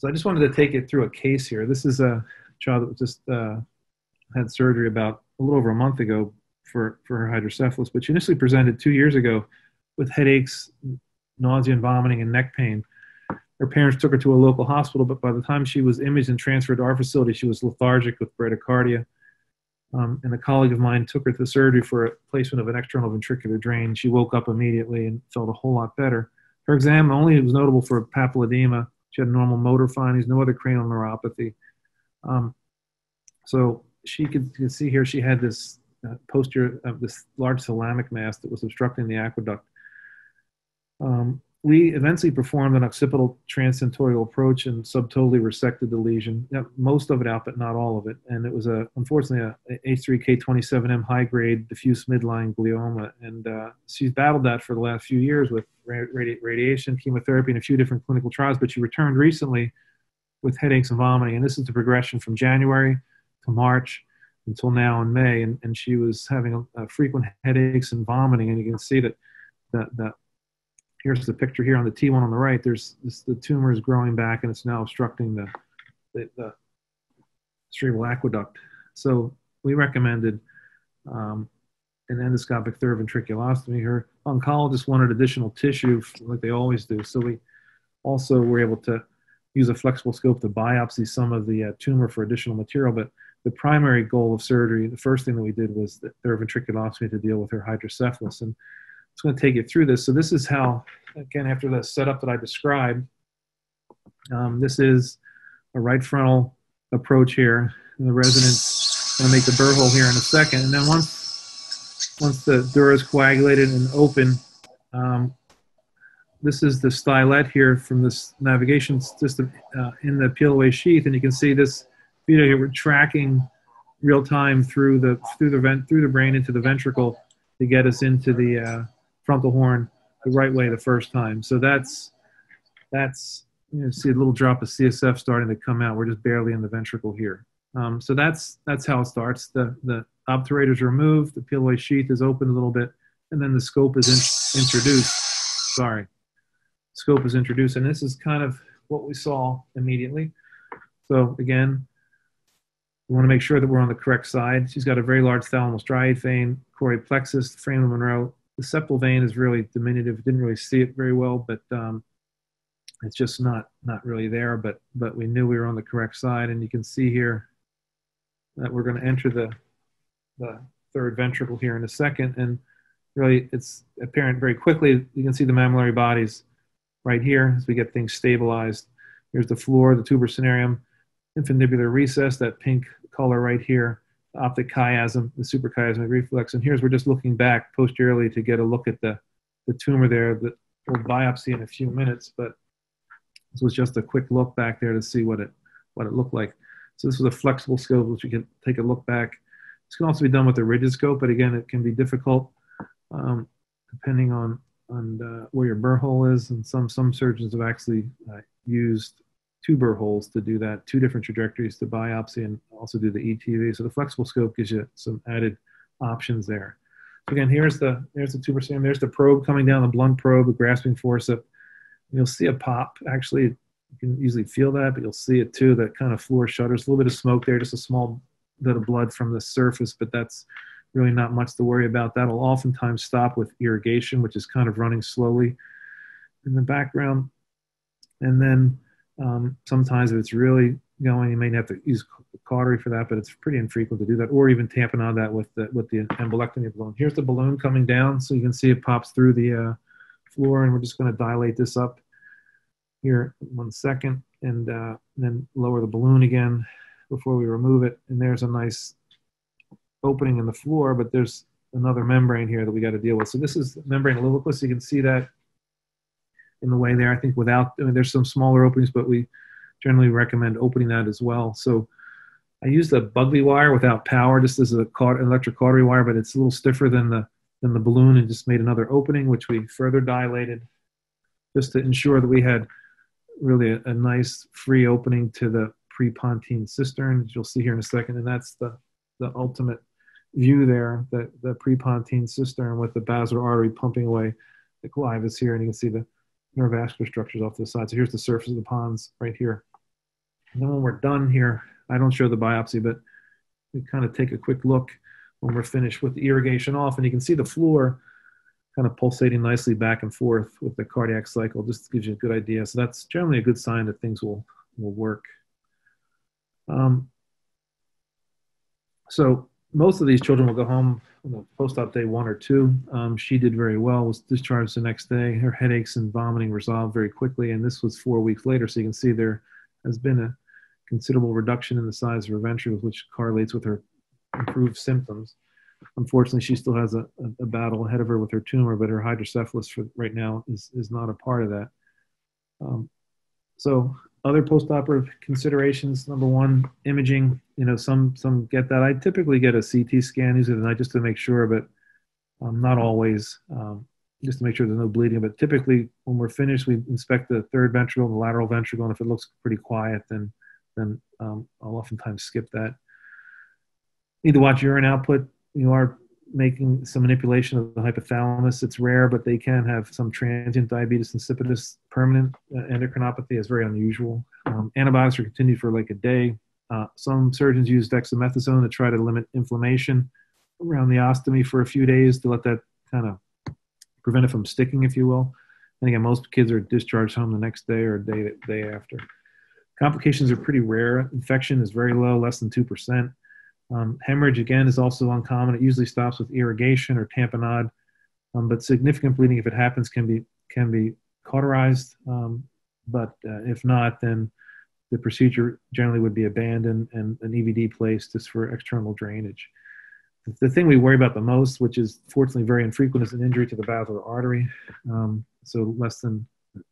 So I just wanted to take it through a case here. This is a child that just uh, had surgery about a little over a month ago for, for her hydrocephalus, but she initially presented two years ago with headaches, nausea and vomiting, and neck pain. Her parents took her to a local hospital, but by the time she was imaged and transferred to our facility, she was lethargic with bradycardia. Um, and a colleague of mine took her to surgery for a placement of an external ventricular drain. She woke up immediately and felt a whole lot better. Her exam only was notable for papilledema. She had normal motor findings, no other cranial neuropathy. Um, so she could, could, see here she had this uh, posterior, uh, this large thalamic mass that was obstructing the aqueduct. Um, we eventually performed an occipital transtentorial approach and subtotally resected the lesion, most of it out, but not all of it. And it was a unfortunately a H3K27M high grade diffuse midline glioma, and uh, she's battled that for the last few years with radi- radiation, chemotherapy, and a few different clinical trials. But she returned recently with headaches and vomiting, and this is the progression from January to March until now in May, and, and she was having a, a frequent headaches and vomiting, and you can see that that that here's the picture here on the T1 on the right. There's this, the tumor is growing back and it's now obstructing the, the, the cerebral aqueduct. So we recommended um, an endoscopic third ventriculostomy. Her oncologist wanted additional tissue like they always do. So we also were able to use a flexible scope to biopsy some of the uh, tumor for additional material. But the primary goal of surgery, the first thing that we did was the ventriculostomy to deal with her hydrocephalus. And it's going to take you through this. So this is how, again, after the setup that I described, um, this is a right frontal approach here. And the resident's going to make the burr hole here in a second. And then once, once the dura is coagulated and open, um, this is the stylet here from this navigation system uh, in the peel away sheath. And you can see this video here, we're tracking real time through the, through the, vent, through the brain into the ventricle to get us into the, uh, frontal horn the right way the first time. So that's that's you know see a little drop of CSF starting to come out. We're just barely in the ventricle here. Um, so that's that's how it starts. The the obturator is removed, the away sheath is open a little bit, and then the scope is in, introduced. Sorry, scope is introduced, and this is kind of what we saw immediately. So again, we want to make sure that we're on the correct side. She's got a very large thalamostriate vein, choroid plexus, foramen Monro, the septal vein is really diminutive. Didn't really see it very well, but um, it's just not not really there. But but we knew we were on the correct side, and you can see here that we're going to enter the the third ventricle here in a second, and really it's apparent very quickly. You can see the mammillary bodies right here as we get things stabilized. Here's the floor, the tuber cinereum, infundibular recess, that pink color right here optic chiasm, the suprachiasmatic recess. And here's we're just looking back posteriorly to get a look at the, the tumor there that we'll biopsy in a few minutes, but this was just a quick look back there to see what it what it looked like. So this was a flexible scope which you can take a look back. This can also be done with a rigid scope, but again, it can be difficult um, depending on on uh, where your burr hole is. And some some surgeons have actually uh, used two burr holes to do that, two different trajectories to biopsy and also do the ETV. So the flexible scope gives you some added options there. So again, here's the there's the tuber seam. There's the probe coming down, the blunt probe, the grasping forceps. You'll see a pop. Actually, you can usually feel that, but you'll see it too. That kind of floor shudders. A little bit of smoke there, just a small bit of blood from the surface, but that's really not much to worry about. That'll oftentimes stop with irrigation, which is kind of running slowly in the background. And then um, sometimes if it's really going, you may have to use cautery for that, but it's pretty infrequent to do that, or even tamponade that with the, with the embolectomy balloon. Here's the balloon coming down, so you can see it pops through the uh, floor, and we're just going to dilate this up here one second, and uh, then lower the balloon again before we remove it. And there's a nice opening in the floor, but there's another membrane here that we got to deal with. So this is membrane of Liliequist. You can see that in the way there. I think without, I mean, there's some smaller openings, but we generally recommend opening that as well. So I use the Bugbee wire without power, just as a an electric cautery wire, but it's a little stiffer than the than the balloon, and just made another opening, which we further dilated, just to ensure that we had really a, a nice free opening to the pre-pontine cistern, as you'll see here in a second, and that's the the ultimate view there, the the pre-pontine cistern with the basilar artery pumping away the clivus here, and you can see the neurovascular structures off to the side. So here's the surface of the pons right here. And then when we're done here, I don't show the biopsy, but we kind of take a quick look when we're finished with the irrigation off, and you can see the floor kind of pulsating nicely back and forth with the cardiac cycle. Just gives you a good idea. So that's generally a good sign that things will will work. Um, so most of these children will go home on the post-op day one or two. Um, she did very well, was discharged the next day. Her headaches and vomiting resolved very quickly, and this was four weeks later. So you can see there has been a considerable reduction in the size of her ventricles, which correlates with her improved symptoms. Unfortunately, she still has a, a, battle ahead of her with her tumor, but her hydrocephalus for right now is, is not a part of that. Um, so other postoperative considerations. Number one imaging you know some some get that. I typically get a ct scan usually the night just to make sure but um, not always um, just to make sure there's no bleeding. But typically when we're finished we inspect the third ventricle the lateral ventricle and if it looks pretty quiet then then um, i'll oftentimes skip that. Need to watch urine output. You are making some manipulation of the hypothalamus. It's rare, but they can have some transient diabetes insipidus. Permanent uh, endocrinopathy is very unusual. Um, antibiotics are continued for like a day. Uh, some surgeons use dexamethasone to try to limit inflammation around the ostomy for a few days to let that kind of prevent it from sticking, if you will. And again, most kids are discharged home the next day or day day after. Complications are pretty rare. Infection is very low, less than two percent. Um, hemorrhage, again, is also uncommon. It usually stops with irrigation or tamponade, um, but significant bleeding, if it happens, can be, can be cauterized. Um, but uh, if not, then the procedure generally would be abandoned and an EVD placed just for external drainage. The thing we worry about the most, which is fortunately very infrequent, is an injury to the basilar artery. Um, so less than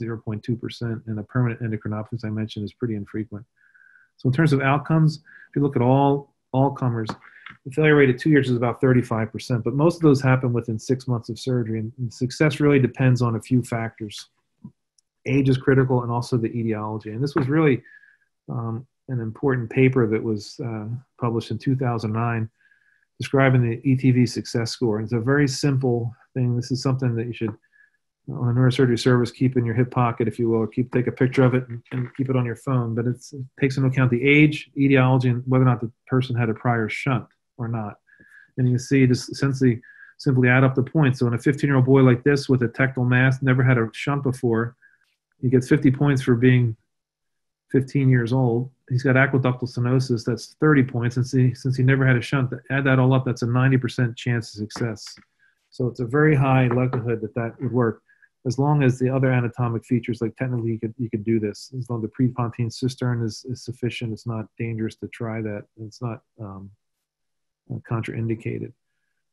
0.2%, and a permanent endocrinopathy, as I mentioned, is pretty infrequent. So in terms of outcomes, if you look at all all comers. The failure rate at two years is about 35%, but most of those happen within six months of surgery. And success really depends on a few factors. Age is critical, and also the etiology. And this was really um, an important paper that was uh, published in 2009 describing the ETV success score. And it's a very simple thing. This is something that you should on neurosurgery service, keep in your hip pocket, if you will, or keep take a picture of it and, and keep it on your phone. But it takes into account the age, etiology, and whether or not the person had a prior shunt or not. And you can see just essentially simply add up the points. So in a 15-year-old boy like this with a tectal mass, never had a shunt before, he gets 50 points for being 15 years old. He's got aqueductal stenosis, that's 30 points. And he, since he never had a shunt, add that all up, that's a 90% chance of success. So it's a very high likelihood that that would work as long as the other anatomic features, like technically you could, you could do this, as long as the prepontine cistern is, is sufficient, it's not dangerous to try that, it's not um, uh, contraindicated.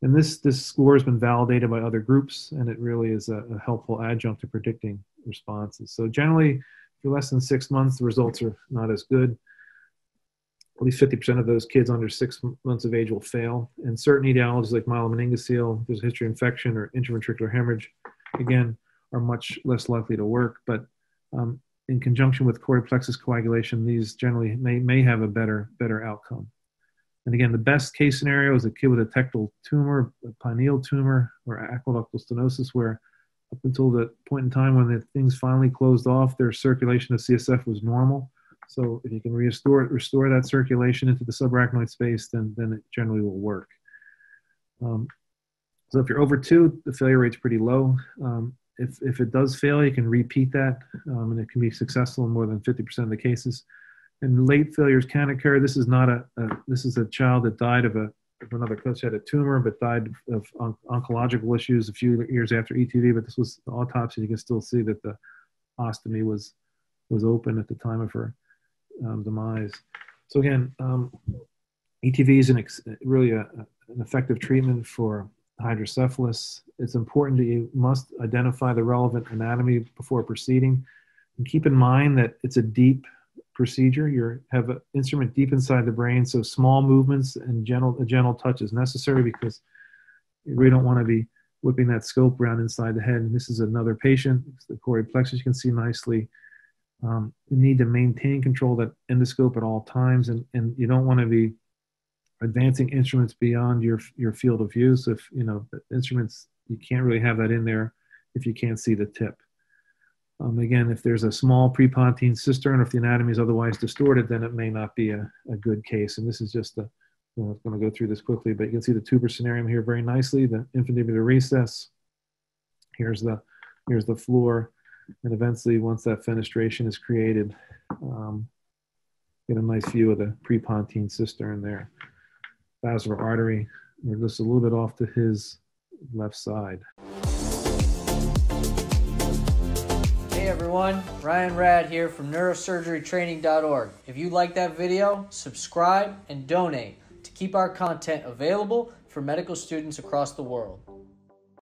And this, this score has been validated by other groups, and it really is a, a helpful adjunct to predicting responses. So generally, you're less than six months, the results are not as good. At least 50% of those kids under six months of age will fail. And certain etiologies like myelomeningocele, there's a history of infection or intraventricular hemorrhage, again, are much less likely to work. But um, in conjunction with choroid plexus coagulation, these generally may, may have a better, better outcome. And again, the best case scenario is a kid with a tectal tumor, a pineal tumor, or aqueductal stenosis, where up until the point in time when the things finally closed off, their circulation of CSF was normal. So if you can restore restore that circulation into the subarachnoid space, then then it generally will work. Um, so if you're over two, the failure rate's pretty low. Um, if, if it does fail, you can repeat that, um, and it can be successful in more than 50% of the cases. And late failures can occur. This is not a, a this is a child that died of a of another coach had a tumor, but died of on, oncological issues a few years after ETV. But this was the autopsy. You can still see that the ostomy was was open at the time of her um, demise. So again, um, ETV is an really a, an effective treatment for hydrocephalus. It's important that you must identify the relevant anatomy before proceeding. And keep in mind that it's a deep procedure. You have an instrument deep inside the brain, so small movements and gentle, a gentle touch is necessary because we don't want to be whipping that scope around inside the head. And this is another patient. It's the choroid plexus you can see nicely. Um, you need to maintain control that endoscope at all times, and, and you don't want to be advancing instruments beyond your your field of use. If you know instruments, you can't really have that in there if you can't see the tip. Um, again, if there's a small prepontine cistern, or if the anatomy is otherwise distorted, then it may not be a, a good case. And this is just going to go through this quickly, but you can see the tuber cinereum here very nicely, the infundibular recess. Here's the, here's the floor. And eventually, once that fenestration is created, um, get a nice view of the prepontine cistern there. Basilar artery, we're just a little bit off to his left side. Hey everyone, Ryan Rad here from neurosurgerytraining.org. If you like that video, subscribe and donate to keep our content available for medical students across the world.